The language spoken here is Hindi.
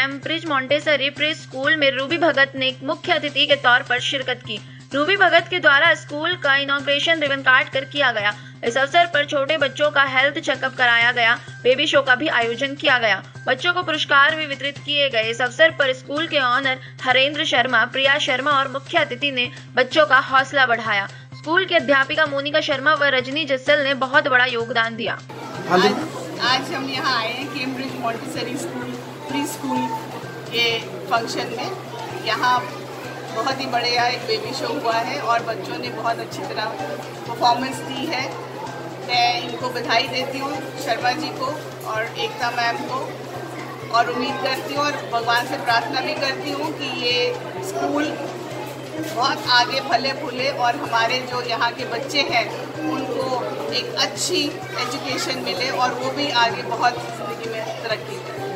कैम्ब्रिज मॉन्टेसरी प्री स्कूल में रूबी भगत ने मुख्य अतिथि के तौर पर शिरकत की। रूबी भगत के द्वारा स्कूल का इनोग्रेशन रिबन काट कर किया गया। इस अवसर पर छोटे बच्चों का हेल्थ चेकअप कराया गया। बेबी शो का भी आयोजन किया गया। बच्चों को पुरस्कार भी वितरित किए गए। इस अवसर पर स्कूल के ऑनर हरेंद्र शर्मा, प्रिया शर्मा और मुख्य अतिथि ने बच्चों का हौसला बढ़ाया। स्कूल की अध्यापिका मोनिका शर्मा व रजनी जस्सल ने बहुत बड़ा योगदान दिया। हाँ आज, हम यहाँ आए हैं Cambridge Montessori school pre school के फ़ंक्शन में। यहाँ बहुत ही बढ़िया एक बेबी शो हुआ है और बच्चों ने बहुत अच्छी तरह परफॉर्मेंस दी है। मैं इनको बधाई देती हूँ शर्मा जी को और एकता मैम को। और उम्मीद करती हूँ और भगवान से प्रार्थना भी करती हूँ कि ये स्कूल बहुत आगे फले फूले और हमारे जो यहाँ के बच्चे हैं, उनको एक अच्छी एजुकेशन मिले और वो भी आगे बहुत ज़िंदगी में तरक्की करें।